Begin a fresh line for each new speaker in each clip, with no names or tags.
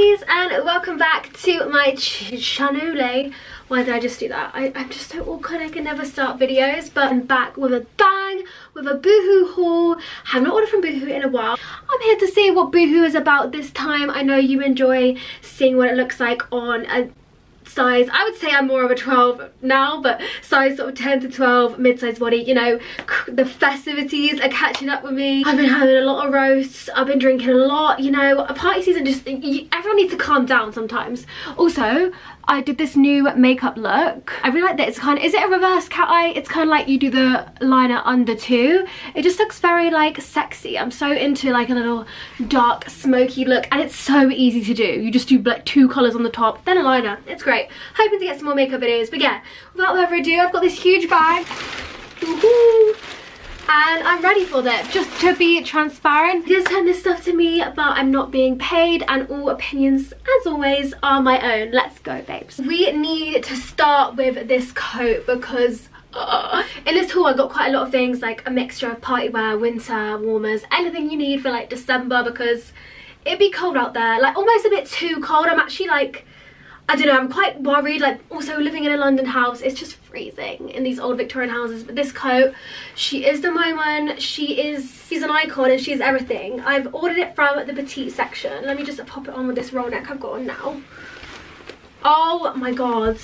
and welcome back to my ch channel. Why did I just do that? I, am just so awkward, I can never start videos, but I'm back with a bang, with a Boohoo haul. have not ordered from Boohoo in a while. I'm here to see what Boohoo is about this time. I know you enjoy seeing what it looks like on a size. I would say i'm more of a 12 now but size sort of 10 to 12 mid-sized body you know the festivities are catching up with me. I've been having a lot of roasts. I've been drinking a lot you know. A party season just everyone needs to calm down sometimes. Also I did this new makeup look. I really like that it's kind of, is it a reverse cat eye? It's kind of like you do the liner under too. It just looks very like sexy. I'm so into like a little dark smoky look and it's so easy to do. You just do like two colours on the top, then a liner. It's great. Hoping to get some more makeup videos. But yeah, without further ado, I've got this huge bag and I'm ready for that. Just to be transparent, he send this stuff to me but I'm not being paid and all opinions, as always, are my own. Let's go, babes. We need to start with this coat because uh, in this haul I got quite a lot of things like a mixture of party wear, winter, warmers, anything you need for like December because it'd be cold out there. Like almost a bit too cold. I'm actually like I don't know, I'm quite worried, like also living in a London house, it's just freezing in these old Victorian houses. But this coat, she is the moment, she is, she's an icon and she's everything. I've ordered it from the petite section. Let me just pop it on with this roll neck I've got on now. Oh my god.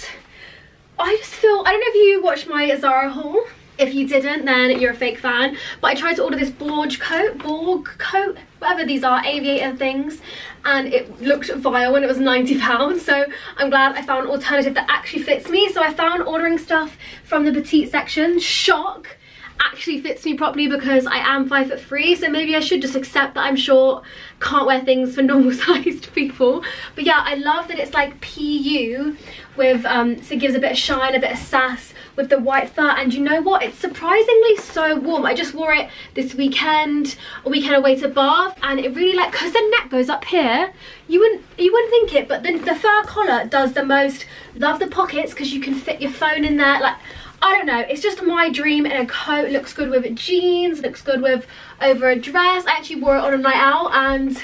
I just feel, I don't know if you watched my Zara haul. If you didn't, then you're a fake fan. But I tried to order this Borg coat, Borg coat, whatever these are, aviator things. And it looked vile when it was £90. So I'm glad I found an alternative that actually fits me. So I found ordering stuff from the petite section. Shock actually fits me properly because I am five foot three so maybe I should just accept that I'm short can't wear things for normal sized people. But yeah I love that it's like PU with um so it gives a bit of shine a bit of sass with the white fur. And you know what? It's surprisingly so warm. I just wore it this weekend a weekend away to bath and it really like because the neck goes up here you wouldn't you wouldn't think it but then the fur collar does the most. Love the pockets because you can fit your phone in there like I don't know, it's just my dream in a coat. Looks good with jeans, looks good with over a dress. I actually wore it on a night out and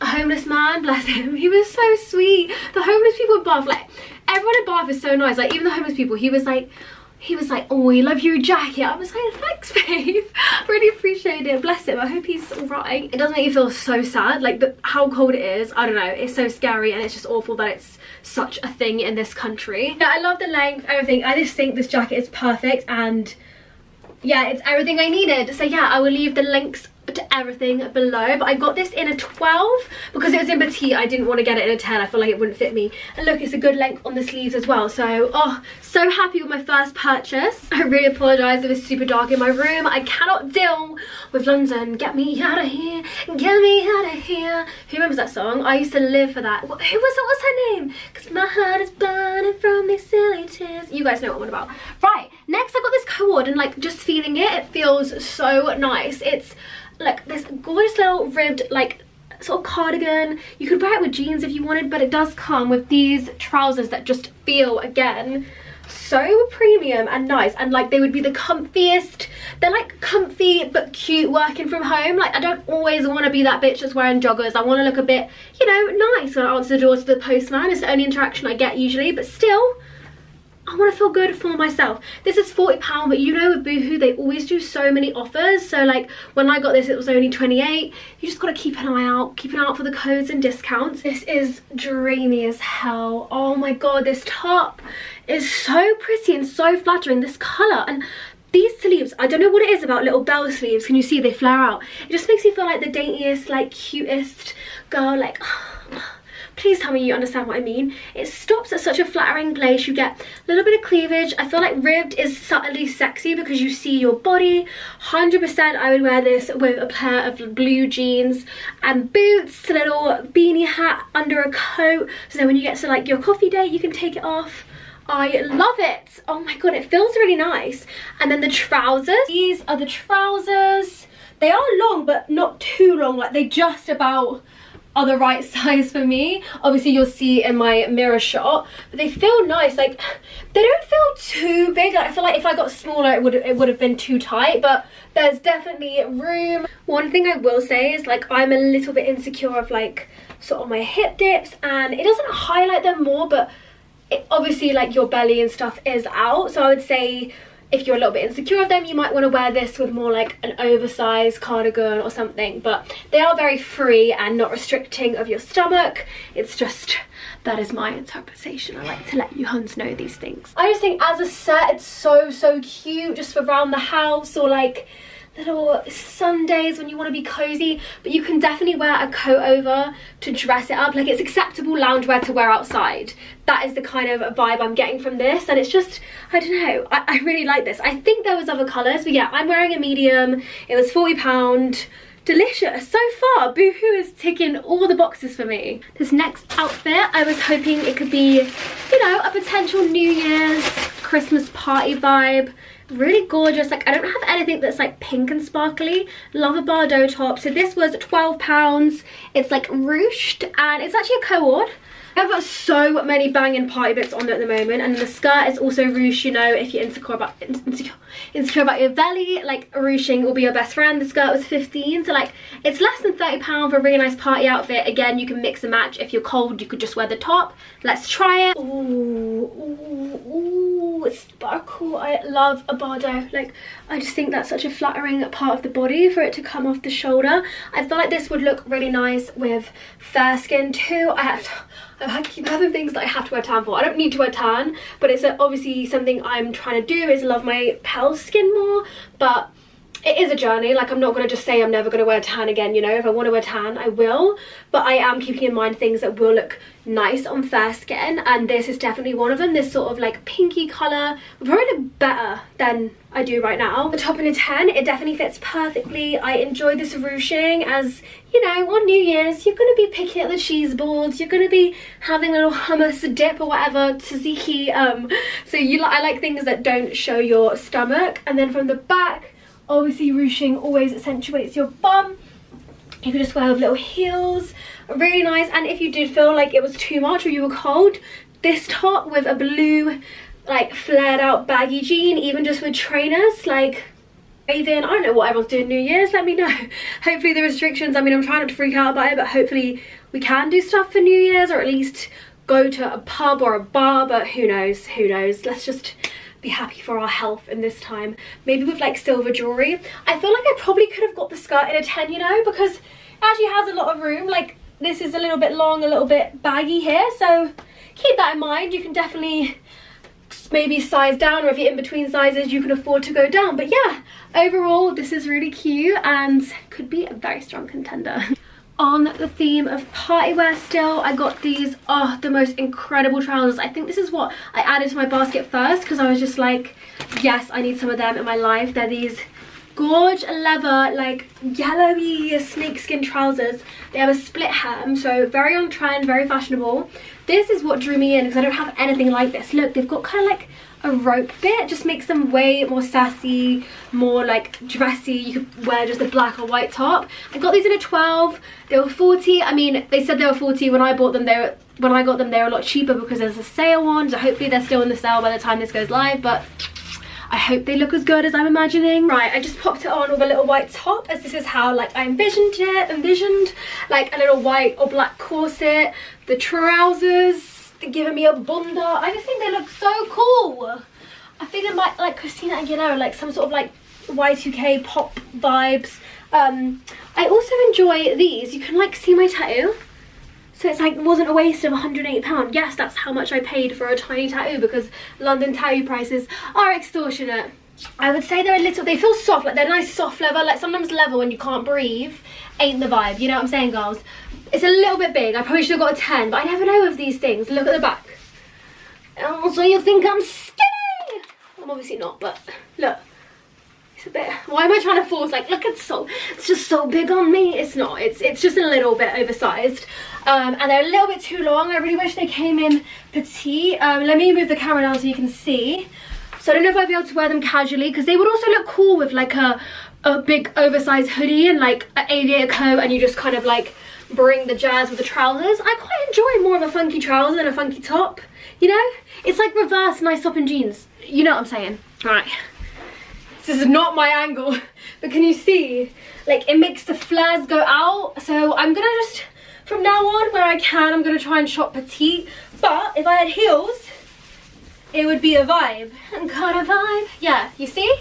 a homeless man, bless him, he was so sweet. The homeless people in Bath, like, everyone in Bath is so nice. Like, even the homeless people, he was like, he was like, oh, I love your jacket. I was like, thanks, babe. really appreciate it. Bless him. I hope he's all right. It does make you feel so sad. Like, the, how cold it is. I don't know. It's so scary and it's just awful that it's such a thing in this country. Yeah, I love the length, everything. I just think this jacket is perfect and yeah, it's everything I needed. So yeah, I will leave the links to everything below but I got this in a 12 because it was in petite I didn't want to get it in a 10 I feel like it wouldn't fit me. And look it's a good length on the sleeves as well. So oh so happy with my first purchase. I really apologize if it's super dark in my room. I cannot deal with London. Get me out of here. Get me out of here. Who remembers that song? I used to live for that. Who was that? What's her name? Because my heart is burning from these silly tears. You guys know what I'm about. Right next I got this cord and like just feeling it. It feels so nice. It's like this gorgeous little ribbed like sort of cardigan. You could wear it with jeans if you wanted but it does come with these trousers that just feel again so premium and nice. And like they would be the comfiest. They're like comfy but cute working from home. Like i don't always want to be that bitch just wearing joggers. I want to look a bit you know nice when i answer the door to the postman. It's the only interaction i get usually but still I want to feel good for myself. This is £40, but you know with Boohoo, they always do so many offers. So like when I got this, it was only 28 You just got to keep an eye out, keep an eye out for the codes and discounts. This is dreamy as hell. Oh my God, this top is so pretty and so flattering. This colour and these sleeves, I don't know what it is about little bell sleeves. Can you see they flare out? It just makes me feel like the daintiest, like cutest girl, like... Oh, please tell me you understand what I mean. It stops at such a flattering place. You get a little bit of cleavage. I feel like ribbed is subtly sexy because you see your body. 100% I would wear this with a pair of blue jeans and boots, a little beanie hat under a coat. So then when you get to like your coffee date, you can take it off. I love it. Oh my god, it feels really nice. And then the trousers. These are the trousers. They are long, but not too long. Like they just about are the right size for me. Obviously you'll see in my mirror shot, but they feel nice. Like they don't feel too big. I feel like if I got smaller it would it would have been too tight, but there's definitely room. One thing I will say is like I'm a little bit insecure of like sort of my hip dips and it doesn't highlight them more but it, obviously like your belly and stuff is out so I would say if you're a little bit insecure of them you might want to wear this with more like an oversized cardigan or something but they are very free and not restricting of your stomach. It's just that is my interpretation. I like to let you huns know these things. I just think as a set it's so so cute just for around the house or like little Sundays when you want to be cozy but you can definitely wear a coat over to dress it up. Like it's acceptable loungewear to wear outside. That is the kind of vibe I'm getting from this and it's just I don't know I, I really like this. I think there was other colours but yeah I'm wearing a medium. It was 40 pound. Delicious so far boohoo is ticking all the boxes for me. This next outfit i was hoping it could be you know a potential new year's christmas party vibe really gorgeous. Like i don't have anything that's like pink and sparkly. Love a Bardot top so this was 12 pounds. It's like ruched and it's actually a co-ord I've got so many banging party bits on at the moment and the skirt is also ruched, you know, if you're insecure about, insecure, insecure about your belly, like ruching will be your best friend. The skirt was 15 so like it's less than 30 pound for a really nice party outfit. Again, you can mix and match. If you're cold, you could just wear the top. Let's try it. Ooh, ooh, ooh, it's sparkle. I love a Bardot. Like, I just think that's such a flattering part of the body for it to come off the shoulder. I feel like this would look really nice with fair skin too. I have to, I keep having things that I have to wear tan for. I don't need to wear tan, but it's obviously something I'm trying to do is love my pale skin more. But it is a journey. Like i'm not going to just say i'm never going to wear tan again you know? If i want to wear tan i will. But i am keeping in mind things that will look nice on fair skin. And this is definitely one of them. This sort of like pinky color. Probably look better than i do right now. The top in a 10 it definitely fits perfectly. I enjoy this ruching as you know on new year's you're to be picking at the cheese boards. You're to be having a little hummus dip or whatever tzatziki um so you i like things that don't show your stomach. And then from the back Obviously ruching always accentuates your bum. You could just wear with little heels, really nice. And if you did feel like it was too much or you were cold, this top with a blue like flared out baggy jean, even just with trainers, like even I don't know what everyone's doing New Year's, let me know. hopefully the restrictions, I mean I'm trying not to freak out about it, but hopefully we can do stuff for New Year's or at least go to a pub or a bar, but who knows, who knows. Let's just be happy for our health in this time. Maybe with like silver jewellery. I feel like I probably could have got the skirt in a 10, you know, because it actually has a lot of room. Like this is a little bit long, a little bit baggy here. So keep that in mind. You can definitely maybe size down or if you're in between sizes you can afford to go down but yeah overall this is really cute and could be a very strong contender on the theme of party wear still i got these oh the most incredible trousers. I think this is what i added to my basket first because i was just like yes i need some of them in my life. They're these gorge leather like yellowy snakeskin trousers. They have a split hem so very on trend very fashionable. This is what drew me in because i don't have anything like this. Look they've got kind of like a rope bit just makes them way more sassy more like dressy. You could wear just a black or white top. I got these in a 12 they were 40 i mean they said they were 40 when i bought them. They were when i got them they were a lot cheaper because there's a sale on so hopefully they're still in the sale by the time this goes live but I hope they look as good as I'm imagining. Right, I just popped it on with a little white top as this is how like I envisioned it, envisioned like a little white or black corset, the trousers, they're giving me a bunda. I just think they look so cool. I think they might like Christina Aguilera, like some sort of like Y2K pop vibes. Um, I also enjoy these. You can like see my tattoo. So it's like wasn't a waste of £108. Yes, that's how much I paid for a tiny tattoo because London tattoo prices are extortionate. I would say they're a little, they feel soft, like they're nice soft leather, like sometimes leather when you can't breathe ain't the vibe, you know what I'm saying girls? It's a little bit big. I probably should have got a 10, but I never know with these things. Look at the back. Oh, so you think I'm skinny? I'm obviously not, but look. It's a bit, why am I trying to force, like, look, it's so, it's just so big on me. It's not, it's it's just a little bit oversized. Um, and they're a little bit too long. I really wish they came in petite. Um, let me move the camera down so you can see. So I don't know if I'd be able to wear them casually because they would also look cool with like a, a big oversized hoodie and like an aviator coat and you just kind of like bring the jazz with the trousers. I quite enjoy more of a funky trouser than a funky top, you know? It's like reverse nice top and jeans. You know what I'm saying? All right. This is not my angle, but can you see? Like it makes the flares go out. So I'm gonna just, from now on, where I can, I'm gonna try and shop petite. But if I had heels, it would be a vibe. Got a vibe. Yeah, you see?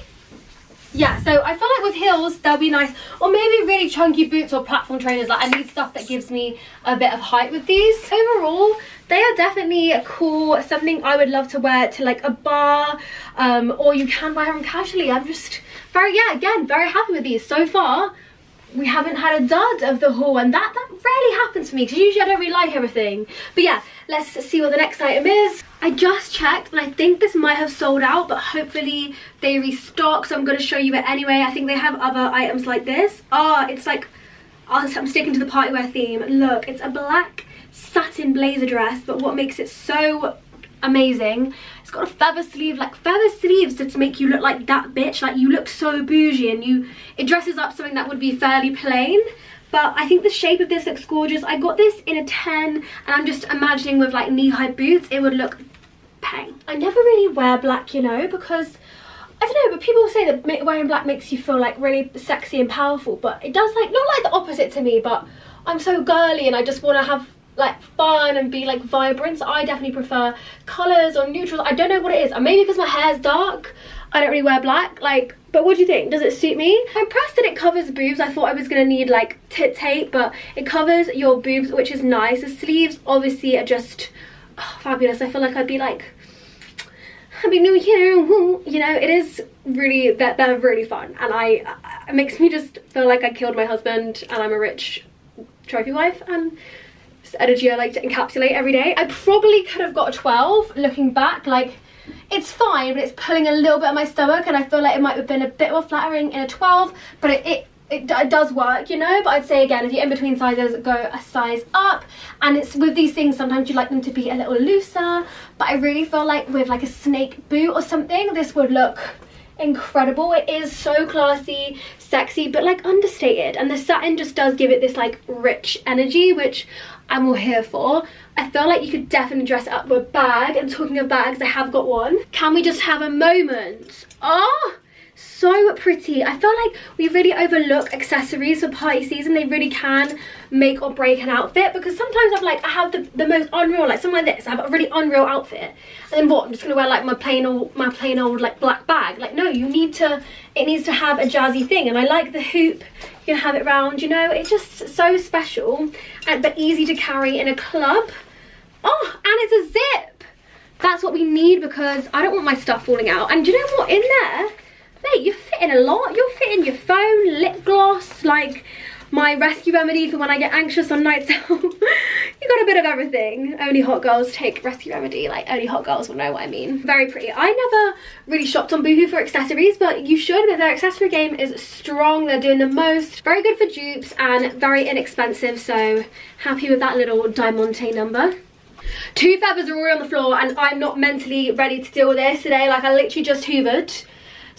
Yeah so i feel like with heels they'll be nice. Or maybe really chunky boots or platform trainers. Like i need stuff that gives me a bit of height with these. Overall they are definitely cool. Something i would love to wear to like a bar um, or you can wear them casually. I'm just very yeah again very happy with these. So far we haven't had a dud of the haul and that that rarely happens for me because usually I don't really like everything. But yeah let's see what the next item is. I just checked and I think this might have sold out but hopefully they restock so I'm going to show you it anyway. I think they have other items like this. Oh it's like oh, I'm sticking to the party wear theme. Look it's a black satin blazer dress but what makes it so amazing it's got a feather sleeve like feather sleeves to make you look like that bitch. Like you look so bougie and you it dresses up something that would be fairly plain. But I think the shape of this looks gorgeous. I got this in a 10 and I'm just imagining with like knee-high boots it would look pang I never really wear black you know because I don't know, but people say that wearing black makes you feel like really sexy and powerful, but it does like, not like the opposite to me, but I'm so girly and I just want to have like fun and be like vibrant. So I definitely prefer colours or neutrals. I don't know what it is. Uh, maybe because my hair's dark I don't really wear black like but what do you think? Does it suit me? I'm impressed that it covers boobs. I thought I was gonna need like tit tape but it covers your boobs which is nice. The sleeves obviously are just oh, fabulous. I feel like I'd be like happy new year you know? It is really that they're, they're really fun. And I it makes me just feel like I killed my husband and I'm a rich trophy wife. And energy I like to encapsulate every day. I probably could have got a 12 looking back like it's fine but it's pulling a little bit of my stomach and I feel like it might have been a bit more flattering in a 12 but it, it it, it, does work you know but I'd say again if you're in between sizes go a size up and it's with these things sometimes you like them to be a little looser but I really feel like with like a snake boot or something this would look incredible it is so classy sexy but like understated and the satin just does give it this like rich energy which I'm all here for. I feel like you could definitely dress up with a bag. And talking of bags, I have got one. Can we just have a moment? Oh, so pretty. I feel like we really overlook accessories for party season. They really can make or break an outfit because sometimes I'm like, I have the, the most unreal, like something like this, I have a really unreal outfit. And then what, I'm just gonna wear like my plain old, my plain old like black bag. Like no, you need to, it needs to have a jazzy thing. And I like the hoop you can have it round, you know, it's just so special and but easy to carry in a club. Oh, and it's a zip. That's what we need because I don't want my stuff falling out. And do you know what, in there, mate, you're fitting a lot. You're fitting your phone, lip gloss, like my rescue remedy for when I get anxious on nights out. you got a bit of everything. Only hot girls take rescue remedy, like only hot girls will know what I mean. Very pretty. I never really shopped on Boohoo for accessories, but you should, but their accessory game is strong. They're doing the most. Very good for dupes and very inexpensive, so happy with that little Diamante number. Two feathers are already on the floor and I'm not mentally ready to deal with this today. Like I literally just hoovered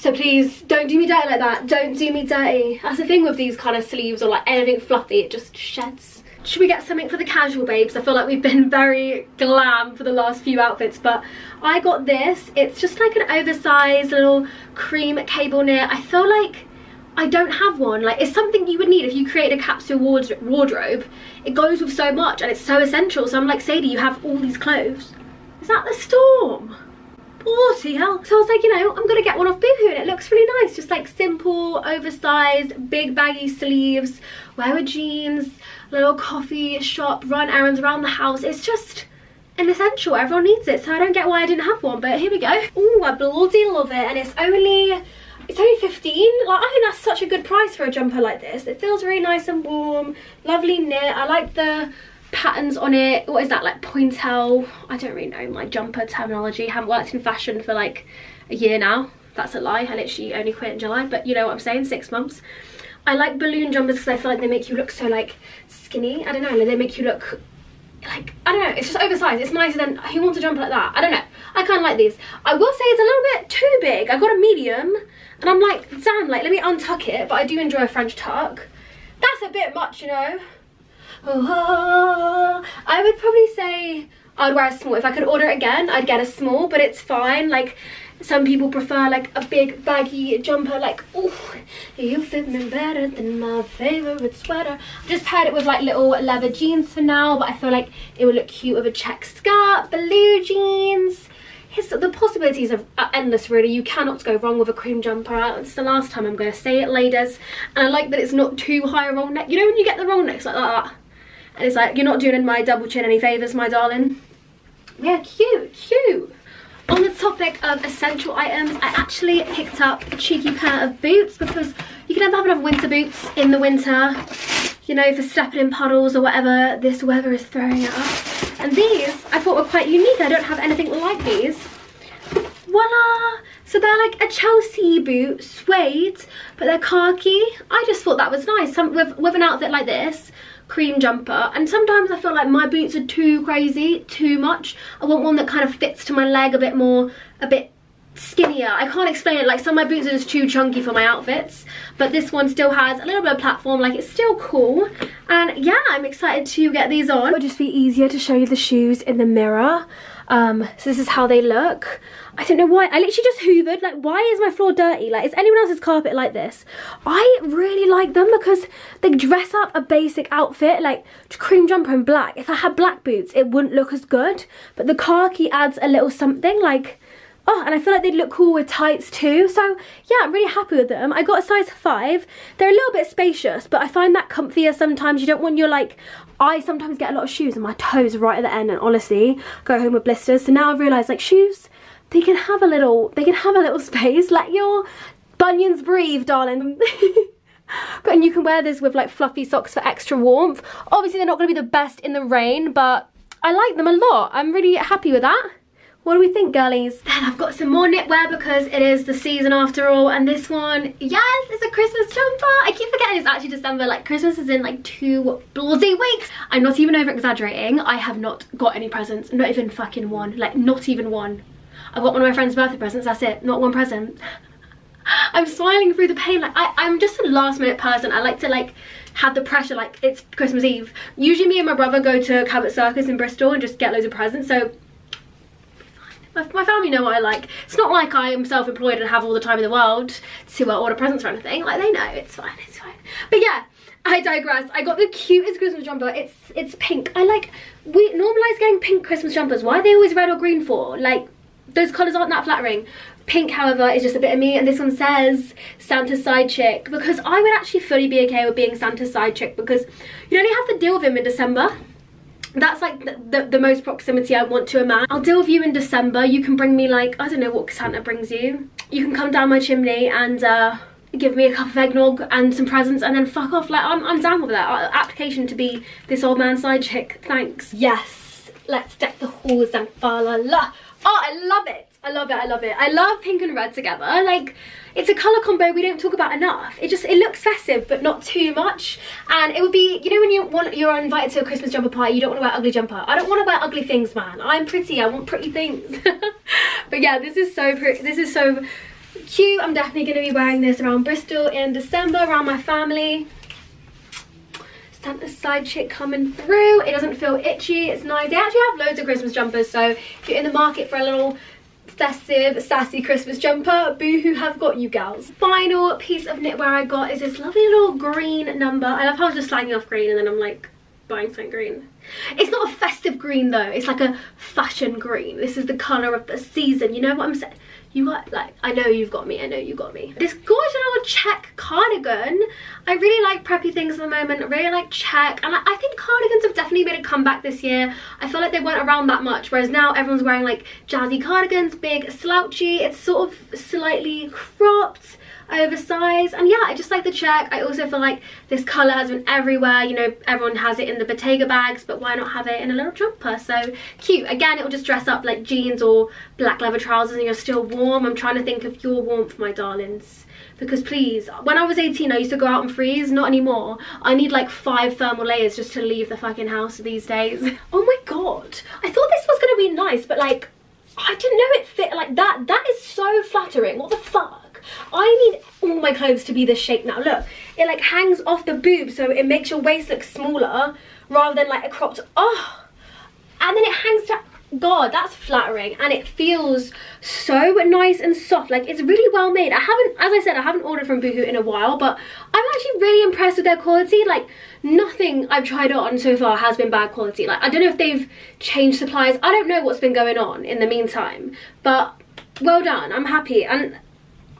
so please don't do me dirty like that. Don't do me dirty. That's the thing with these kind of sleeves or like anything fluffy. It just sheds. Should we get something for the casual babes? I feel like we've been very glam for the last few outfits, but I got this. It's just like an oversized little cream cable knit. I feel like I don't have one. Like, it's something you would need if you create a capsule ward wardrobe. It goes with so much and it's so essential. So I'm like, Sadie, you have all these clothes. Is that the storm? Bloody hell. So I was like, you know, I'm to get one off Boohoo and it looks really nice. Just like simple, oversized, big baggy sleeves, wear with jeans, little coffee shop, run errands around the house. It's just an essential. Everyone needs it. So I don't get why I didn't have one. But here we go. Oh, I bloody love it. And it's only it's only 15 like i think that's such a good price for a jumper like this it feels really nice and warm lovely knit i like the patterns on it. What is that, like pointelle? I don't really know my jumper terminology. Haven't worked in fashion for like a year now. That's a lie. I literally only quit in July, but you know what I'm saying, six months. I like balloon jumpers because I feel like they make you look so like skinny. I don't know, they make you look like, I don't know, it's just oversized. It's nicer than, who wants a jumper like that? I don't know. I kind of like these. I will say it's a little bit too big. I got a medium and I'm like, damn, like let me untuck it, but I do enjoy a French tuck. That's a bit much, you know. Oh, I would probably say I'd wear a small. If I could order it again, I'd get a small, but it's fine. Like, some people prefer like a big baggy jumper, like, oh, you fit me better than my favorite sweater. I just paired it with like little leather jeans for now, but I feel like it would look cute with a check skirt, blue jeans. His, the possibilities are, are endless really you cannot go wrong with a cream jumper it's the last time i'm going to say it ladies and i like that it's not too high a roll neck you know when you get the roll necks like that and it's like you're not doing my double chin any favors my darling yeah cute cute on the topic of essential items, I actually picked up a cheeky pair of boots because you can never have enough winter boots in the winter, you know, for stepping in puddles or whatever this weather is throwing at us. And these I thought were quite unique. I don't have anything like these. Voila! So they're like a Chelsea boot, suede, but they're khaki. I just thought that was nice. Some, with, with an outfit like this, cream jumper. And sometimes I feel like my boots are too crazy too much. I want one that kind of fits to my leg a bit more a bit skinnier. I can't explain it. Like some of my boots are just too chunky for my outfits. But this one still has a little bit of platform. Like it's still cool and yeah I'm excited to get these on it'll just be easier to show you the shoes in the mirror um, so this is how they look. I don't know why. I literally just hoovered. Like, why is my floor dirty? Like, is anyone else's carpet like this? I really like them because they dress up a basic outfit, like cream jumper and black. If I had black boots, it wouldn't look as good. But the khaki adds a little something, like, Oh, and I feel like they'd look cool with tights too. So yeah, I'm really happy with them. I got a size five. They're a little bit spacious, but I find that comfier sometimes. You don't want your like, I sometimes get a lot of shoes and my toes are right at the end and honestly go home with blisters. So now I've realised like shoes, they can have a little, they can have a little space. Let your bunions breathe, darling. but and you can wear this with like fluffy socks for extra warmth. Obviously they're not going to be the best in the rain, but I like them a lot. I'm really happy with that. What do we think, girlies? Then I've got some more knitwear because it is the season after all. And this one, yes, it's a Christmas jumper. I keep forgetting it's actually December. Like, Christmas is in like two bloody weeks. I'm not even over exaggerating. I have not got any presents. Not even fucking one. Like, not even one. I got one of my friend's birthday presents. That's it. Not one present. I'm smiling through the pain. Like, I, I'm just a last minute person. I like to like have the pressure like it's Christmas Eve. Usually me and my brother go to Cabot Circus in Bristol and just get loads of presents. So my, my, family know what I like. It's not like I am self-employed and have all the time in the world to uh, order presents or anything. Like, they know, it's fine, it's fine. But yeah, I digress. I got the cutest Christmas jumper. It's it's pink. I like, we normalize getting pink Christmas jumpers. Why are they always red or green for? Like, those colours aren't that flattering. Pink, however, is just a bit of me, and this one says Santa's side chick, because I would actually fully be okay with being Santa's side chick, because you only have to deal with him in December that's like the, the, the, most proximity I want to a man. I'll deal with you in December. You can bring me like, I don't know what Santa brings you. You can come down my chimney and uh, give me a cup of eggnog and some presents and then fuck off. Like, I'm, I'm down with that. Uh, application to be this old man side chick. Thanks. Yes. Let's deck the halls and fa la la. Oh, I love it. I love it, I love it. I love pink and red together. Like, it's a colour combo we don't talk about enough. It just, it looks festive, but not too much. And it would be, you know when you want, you're invited to a Christmas jumper party, you don't want to wear ugly jumper. I don't want to wear ugly things, man. I'm pretty, I want pretty things. but yeah, this is so pretty, this is so cute. I'm definitely going to be wearing this around Bristol in December, around my family. Santa's side chick coming through. It doesn't feel itchy. It's nice. They actually have loads of Christmas jumpers. So if you're in the market for a little festive, sassy Christmas jumper. Boohoo have got you gals. Final piece of knitwear I got is this lovely little green number. I love how I'm just slagging off green and then I'm like buying something green. It's not a festive green though. It's like a fashion green. This is the colour of the season. You know what I'm saying? You got like i know you've got me i know you got me. This gorgeous little check cardigan. I really like preppy things at the moment I really like check and I, I, think cardigans have definitely made a comeback this year. I feel like they weren't around that much whereas now everyone's wearing like jazzy cardigans big slouchy it's sort of slightly cropped oversized and yeah I just like the check. I also feel like this colour has been everywhere. You know everyone has it in the Bottega bags but why not have it in a little jumper? So cute. Again it will just dress up like jeans or black leather trousers and you're still warm. I'm trying to think of your warmth my darlings. Because please when I was 18 I used to go out and freeze. Not anymore. I need like five thermal layers just to leave the fucking house these days. Oh my god. I thought this was gonna be nice but like I didn't know it fit like that. That is so flattering. What the fuck I need all my clothes to be this shape now. Look, it like hangs off the boob so it makes your waist look smaller rather than like a cropped, oh. And then it hangs down, god that's flattering and it feels so nice and soft. Like it's really well made. I haven't as i said i haven't ordered from boohoo in a while but i'm actually really impressed with their quality. Like nothing i've tried on so far has been bad quality. Like i don't know if they've changed supplies. I don't know what's been going on in the meantime but well done. I'm happy. And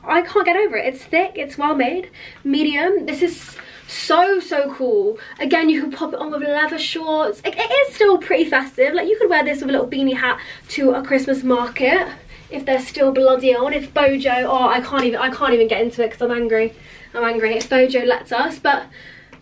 i can't get over it. It's thick it's well made medium. This is so so cool. Again you can pop it on with leather shorts. It, it is still pretty festive. Like you could wear this with a little beanie hat to a christmas market if they're still bloody on. If bojo oh i can't even i can't even get into it because i'm angry. I'm angry. If bojo lets us. But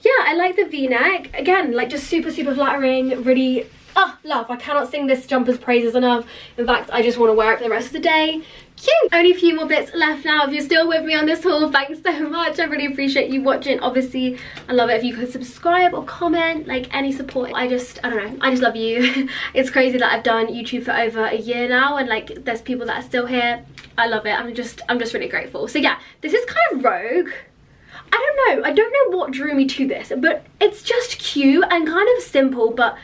yeah i like the v-neck. Again like just super super flattering really oh love i cannot sing this jumper's praises enough. In fact i just want to wear it for the rest of the day. Cute. Only a few more bits left now. If you're still with me on this haul thanks so much. I really appreciate you watching. Obviously i love it if you could subscribe or comment like any support. I just i don't know i just love you. It's crazy that i've done youtube for over a year now and like there's people that are still here. I love it. I'm just i'm just really grateful. So yeah this is kind of rogue. I don't know, I don't know what drew me to this, but it's just cute and kind of simple, but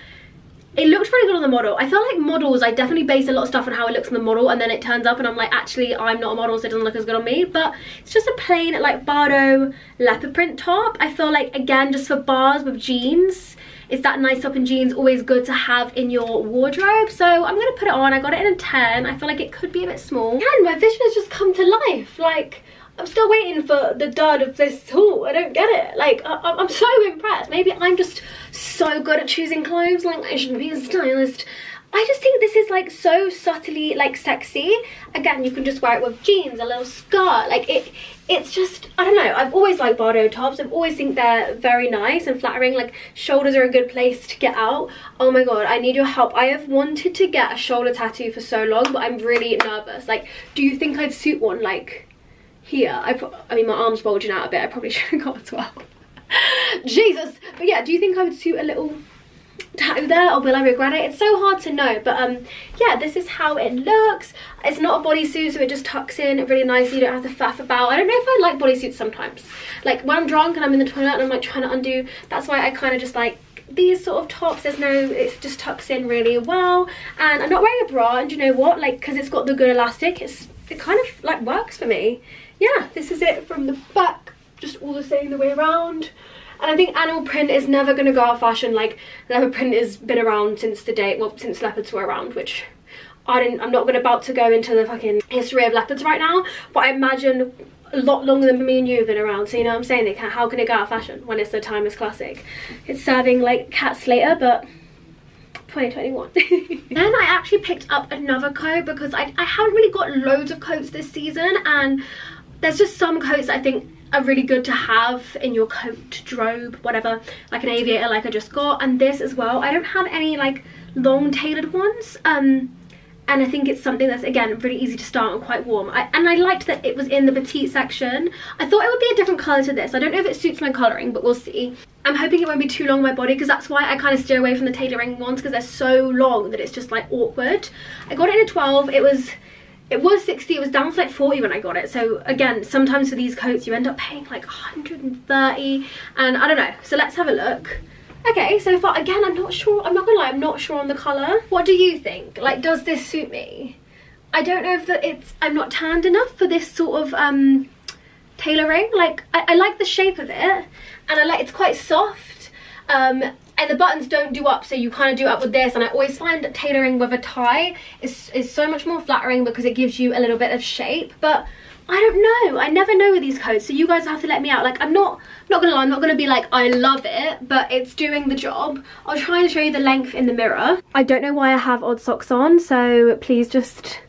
it looked pretty good on the model. I feel like models, I definitely base a lot of stuff on how it looks on the model and then it turns up and I'm like, actually, I'm not a model, so it doesn't look as good on me. But it's just a plain, like, Bardot leopard print top. I feel like, again, just for bars with jeans, it's that nice top and jeans always good to have in your wardrobe. So I'm going to put it on. I got it in a 10. I feel like it could be a bit small. And my vision has just come to life. Like, I'm still waiting for the dud of this haul. I don't get it. Like, I am so impressed. Maybe I'm just so good at choosing clothes. Like, I shouldn't be a stylist. I just think this is like so subtly like sexy. Again, you can just wear it with jeans, a little skirt. Like it, it's just, I don't know. I've always liked Bardot tops. I've always think they're very nice and flattering. Like shoulders are a good place to get out. Oh my God, I need your help. I have wanted to get a shoulder tattoo for so long, but I'm really nervous. Like, do you think I'd suit one like here. I, I mean, my arm's bulging out a bit. I probably should have got a 12. Jesus. But yeah, do you think I would suit a little tattoo there or will I regret it? It's so hard to know. But um, yeah, this is how it looks. It's not a bodysuit, so it just tucks in really nicely. You don't have to faff about. I don't know if I like bodysuits sometimes. Like when I'm drunk and I'm in the toilet and I'm like trying to undo, that's why I kind of just like these sort of tops there's no it just tucks in really well and i'm not wearing a bra and you know what like because it's got the good elastic it's it kind of like works for me yeah, this is it from the back, just all the same the way around. And I think animal print is never going to go out of fashion. Like, leopard print has been around since the day, well, since leopards were around, which I didn't, I'm not going about to go into the fucking history of leopards right now. But I imagine a lot longer than me and you have been around. So, you know what I'm saying? Can, how can it go out of fashion when it's a timeless classic? It's serving like Kat Slater, but 2021 then I actually picked up another coat because I, I haven't really got loads of coats this season and there's just some coats I think are really good to have in your coat drobe whatever like an aviator like I just got. And this as well I don't have any like long tailored ones um and I think it's something that's again really easy to start and quite warm. I, and I liked that it was in the petite section. I thought it would be a different colour to this. I don't know if it suits my colouring but we'll see. I'm hoping it won't be too long on my body because that's why I kind of steer away from the tailoring ones because they're so long that it's just like awkward. I got it in a 12 it was it was 60 it was down to like 40 when i got it. So again sometimes for these coats you end up paying like 130 and i don't know. So let's have a look. Okay so far again i'm not sure i'm not gonna lie i'm not sure on the color what do you think? Like does this suit me? I don't know if that it's i'm not tanned enough for this sort of um tailoring. Like I, I like the shape of it and i like it's quite soft um and the buttons don't do up so you kind of do up with this. And I always find that tailoring with a tie is, is so much more flattering because it gives you a little bit of shape. But I don't know. I never know with these coats. So you guys have to let me out. Like I'm not not gonna lie I'm not gonna be like I love it but it's doing the job. I'll try and show you the length in the mirror. I don't know why I have odd socks on so please just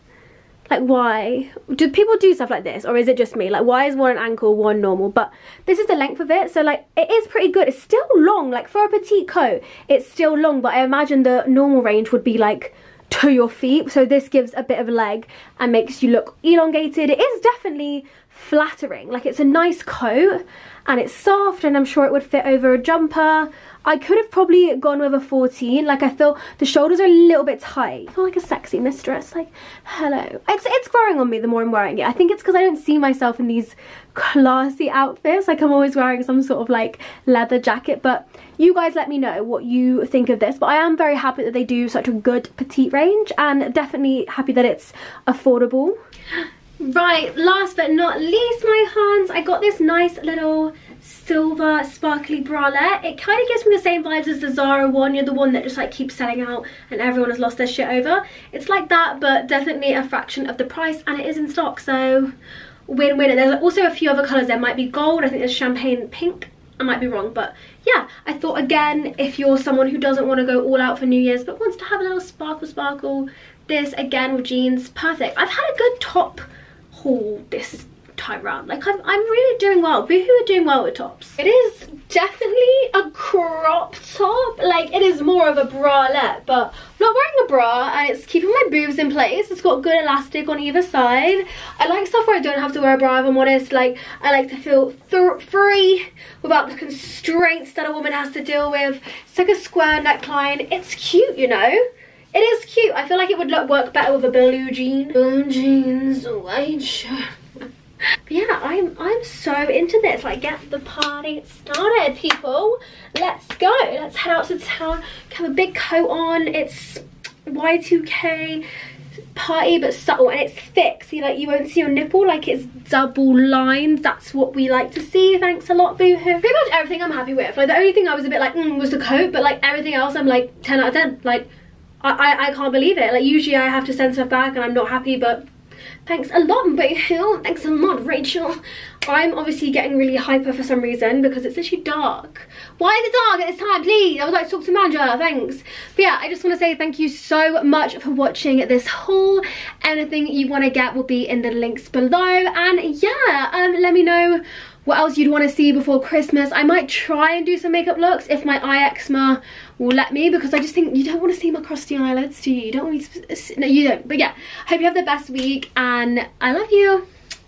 like why? Do people do stuff like this or is it just me? Like why is one an ankle one normal? But this is the length of it so like it is pretty good. It's still long. Like for a petite coat it's still long but i imagine the normal range would be like to your feet so this gives a bit of a leg and makes you look elongated it is definitely flattering like it's a nice coat and it's soft and i'm sure it would fit over a jumper I could have probably gone with a 14. Like, I feel the shoulders are a little bit tight. I feel like a sexy mistress. Like, hello. It's, it's growing on me the more I'm wearing it. I think it's because I don't see myself in these classy outfits. Like, I'm always wearing some sort of, like, leather jacket. But you guys let me know what you think of this but I am very happy that they do such a good petite range and definitely happy that it's affordable right last but not least my hands I got this nice little silver sparkly bralette. It kind of gives me the same vibes as the Zara one. You're the one that just like keeps selling out and everyone has lost their shit over. It's like that, but definitely a fraction of the price and it is in stock. So win-win. And there's also a few other colours. There might be gold. I think there's champagne pink. I might be wrong, but yeah, I thought again, if you're someone who doesn't want to go all out for New Year's, but wants to have a little sparkle sparkle, this again with jeans, perfect. I've had a good top haul this time round. Like I'm, I'm really doing well. Boohoo are doing well with tops. It is definitely a crop top. Like it is more of a bralette, but I'm not wearing a bra and it's keeping my boobs in place. It's got good elastic on either side. I like stuff where I don't have to wear a bra if I'm honest. Like I like to feel free without the constraints that a woman has to deal with. It's like a square neckline. It's cute, you know? It is cute. I feel like it would look, work better with a blue jean. Blue jeans, white shirt. But yeah, I'm I'm so into this. Like, get the party started, people. Let's go. Let's head out to town. Have a big coat on. It's Y2K party but subtle and it's thick see like you won't see your nipple like it's double lined that's what we like to see thanks a lot boohoo pretty much everything i'm happy with like the only thing i was a bit like mm, was the coat but like everything else i'm like 10 out of 10 like I, I i can't believe it like usually i have to send stuff back and i'm not happy but Thanks a lot, Boohoo. Thanks a lot, Rachel. I'm obviously getting really hyper for some reason because it's actually dark. Why is it dark at this time, please? I would like to talk to manager, thanks. But yeah, I just want to say thank you so much for watching this haul. Anything you want to get will be in the links below. And yeah, um, let me know what else you'd want to see before Christmas. I might try and do some makeup looks if my eye eczema will let me because I just think you don't want to see my crusty eyelids, do you? You don't want me to, no, you don't. But yeah, hope you have the best week and I love you.